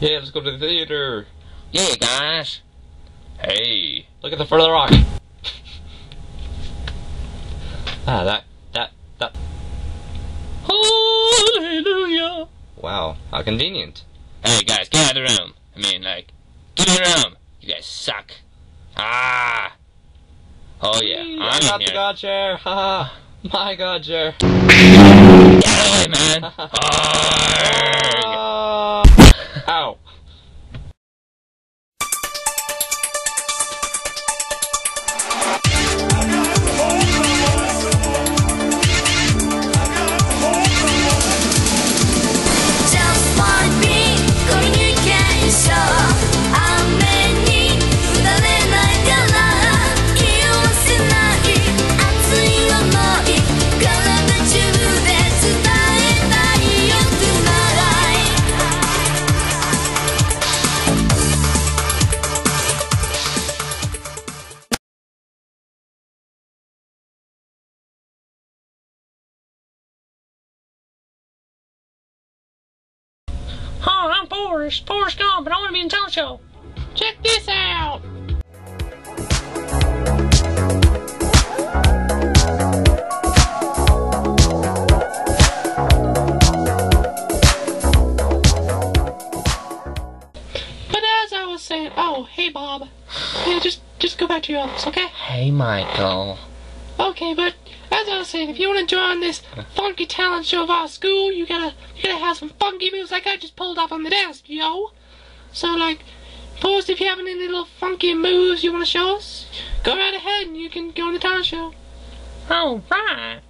Yeah, let's go to the theater. Yeah, guys. Hey. Look at the further rock. ah, that, that, that. Hallelujah. Wow, how convenient. Hey, guys, get out of the room. I mean, like, get out of the room. You guys suck. Ah. Oh, yeah. Whee, I'm I got the god chair. Ha ha. My god chair. Get of the man. Hi, I'm Forrest. Forrest Gump, and I want to be in talent show. Check this out. But as I was saying, oh, hey Bob, yeah, just just go back to your office, okay? Hey, Michael. Okay, but as I was saying, if you want to join this funky talent show of our school, you gotta you gotta have some funky moves like I just pulled up on the desk, yo. So like, first, if you have any little funky moves you want to show us, go right ahead and you can go on the talent show. All right.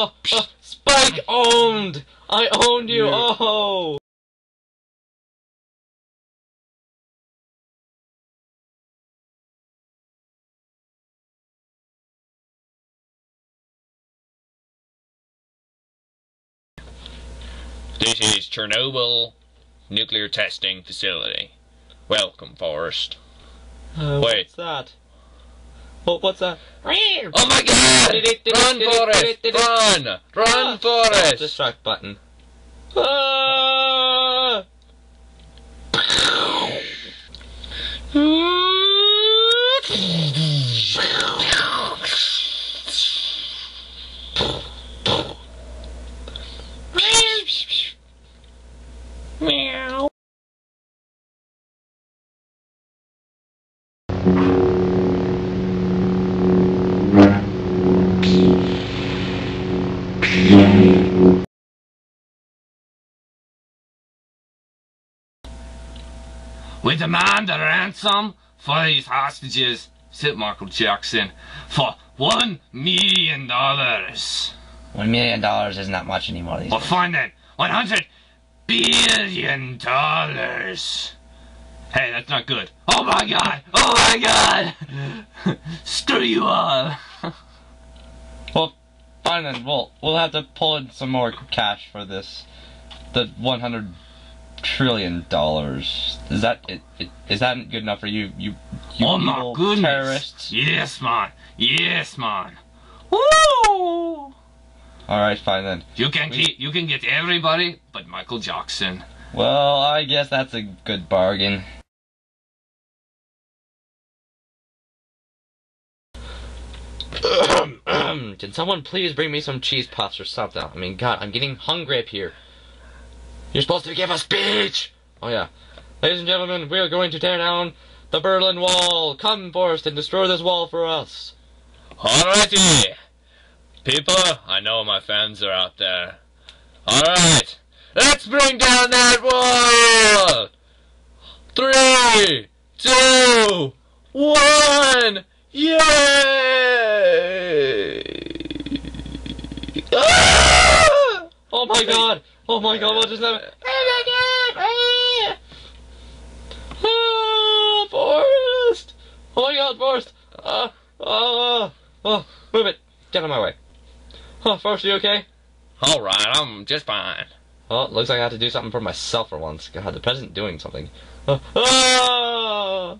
Oh, oh, Spike owned. I owned you. Oh. This is Chernobyl Nuclear Testing Facility. Welcome, Forrest. Uh, Wait. What's that? What, what's that? Oh my god! Run, Forrest! Run! Run, Forrest! Distract button. Ah! We demand a ransom for these hostages, said Michael Jackson, for one million dollars. One million dollars isn't that much anymore these Or days. fine then, one hundred billion dollars. Hey, that's not good. Oh my god! Oh my god! Screw you all! Well, fine then. We'll we'll have to pull in some more cash for this. The one hundred trillion dollars. Is that it, it, is that good enough for you? You you oh my goodness! terrorists. Yes, man. Yes, man. Woo! All right, fine then. You can We- keep, you can get everybody but Michael Jackson. Well, I guess that's a good bargain. Can someone please bring me some cheese puffs or something? I mean, God, I'm getting hungry up here. You're supposed to give a speech! Oh, yeah. Ladies and gentlemen, we are going to tear down the Berlin Wall. Come, Forrest, and destroy this wall for us. Alrighty! People, I know my fans are out there. Alright! Let's bring down that wall! Three, two, one! Yay! Ah! Oh my god! Oh my god, what just happened? Oh my god! Ah! Ah, Forrest! Oh my god, Forrest! Ah, ah, oh, move it! Get out of my way. Huh, Forrest, you okay? Alright, I'm just fine. Well, looks like I have to do something for myself for once. God, the president doing something. Uh, ah!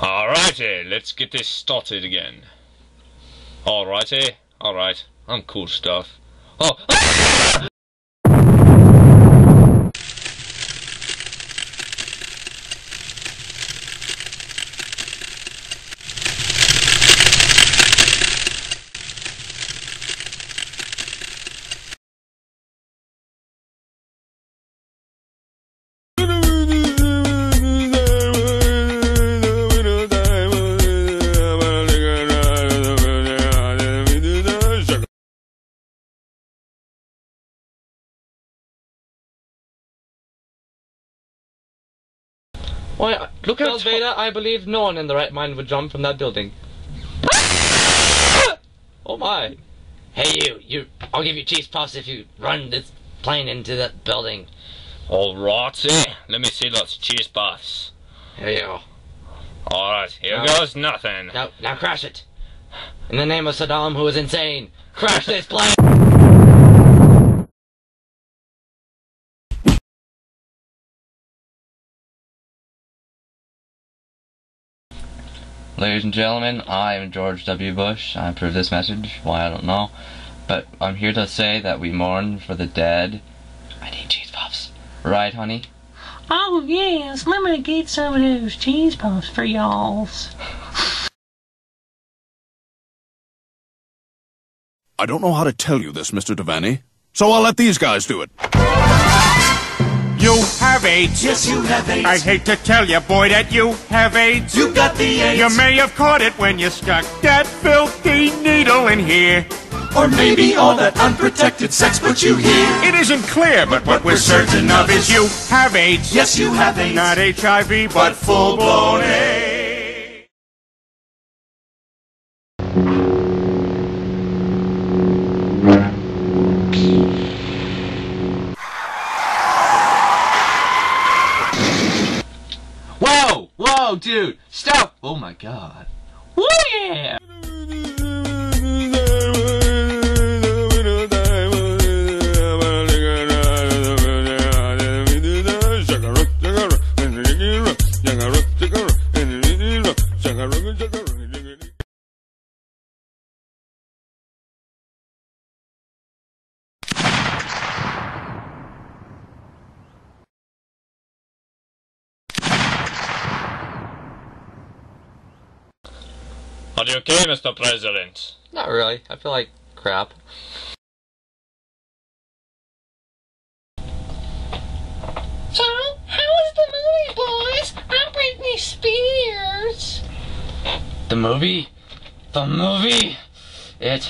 Alrighty, let's get this started again. Alrighty, alright, I'm cool stuff. Oh, ah! Why, look at Veda, I believe no one in the right mind would jump from that building. oh my. Hey, you, you, I'll give you cheese puffs if you run this plane into that building. alrighty, eh? let me see those cheese puffs. Here you go. Alright, here No. goes nothing. Now, now crash it. In the name of Saddam, who is insane, crash this plane. Ladies and gentlemen, I am George W. Bush. I approve this message. Why, I don't know. But I'm here to say that we mourn for the dead. I need cheese puffs. Right, honey? Oh, yes, let me get some of those cheese puffs for y'alls. I don't know how to tell you this, Mr. Devaney, so I'll let these guys do it. You have AIDS. Yes, you have AIDS. I hate to tell you, boy, that you have AIDS. You got the AIDS. You may have caught it when you stuck that filthy needle in here. Or maybe all that unprotected sex put you here. It isn't clear, but what we're certain of is you have AIDS. Yes, you have AIDS. Not HIV, but full-blown AIDS. Oh, dude! Stop! Oh my god. Oh, yeah. Are you okay, Mr. President? Not really. I feel like crap. So, how was the movie, boys? I'm Britney Spears. The movie? The movie? It,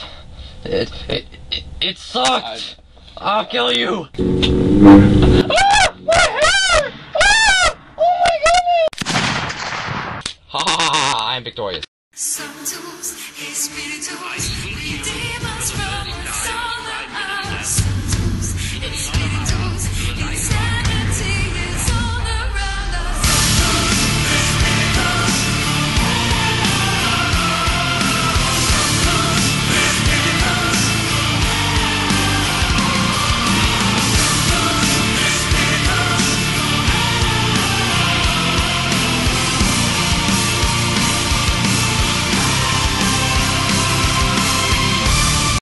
it, it, it, it sucked. I'll kill you. Ah, my hair! Ah! Oh my goodness! Ha ha ha ha! I am victorious. Santos, espíritus, redeem us from